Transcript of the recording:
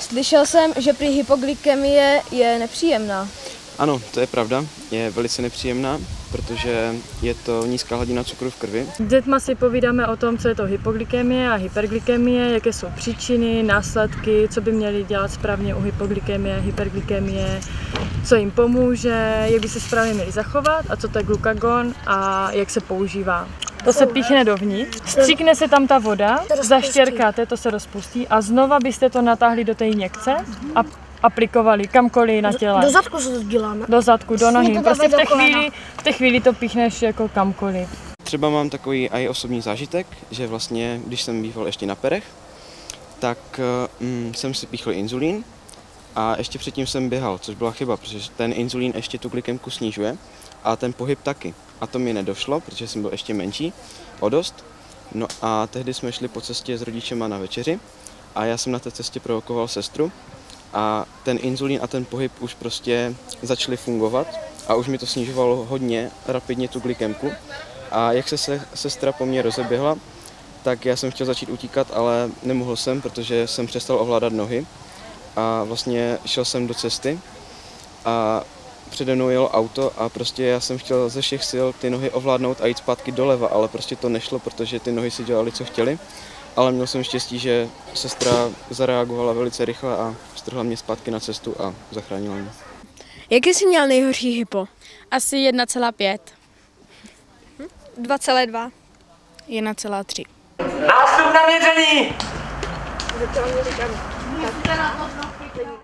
Slyšel jsem, že prý hypoglykemie je nepříjemná. Ano, to je pravda, je velice nepříjemná, protože je to nízká hladina cukru v krvi. S dětma si povídáme o tom, co je to hypoglykemie a hyperglykemie, jaké jsou příčiny, následky, co by měli dělat správně u hypoglykemie, hyperglykemie, co jim pomůže, jak by se správně měli zachovat a co to je glukagon a jak se používá. To se píchne dovnitř, stříkne se tam ta voda, zaštěrkáte, to se rozpustí a znova byste to natáhli do té injekce a aplikovali kamkoliv na těle. Do zadku se to děláme. Do zadku, do nohy. Prostě v té do chvíli, v té chvíli to píchneš jako kamkoliv. Třeba mám takový i osobní zážitek, že vlastně, když jsem býval ještě na perech, tak mm, jsem si píchl inzulín a ještě předtím jsem běhal, což byla chyba, protože ten inzulín ještě tu glykemku snižuje a ten pohyb taky. A to mi nedošlo, protože jsem byl ještě menší o dost. No a tehdy jsme šli po cestě s rodičema na večeři a já jsem na té cestě provokoval sestru a ten inzulín a ten pohyb už prostě začaly fungovat a už mi to snižovalo hodně rapidně tu glykemku. A jak se, se sestra po mně rozeběhla, tak já jsem chtěl začít utíkat, ale nemohl jsem, protože jsem přestal ovládat nohy. A vlastně šel jsem do cesty a přede mnou jelo auto a prostě já jsem chtěl ze všech sil ty nohy ovládnout a jít zpátky doleva, ale prostě to nešlo, protože ty nohy si dělali, co chtěli. Ale měl jsem štěstí, že sestra zareagovala velice rychle a strhla mě zpátky na cestu a zachránila mě. Jaký jsi měl nejhorší hypo? Asi 1,5. 2,2. 1,3. Nástup na měření! もうすぐだな。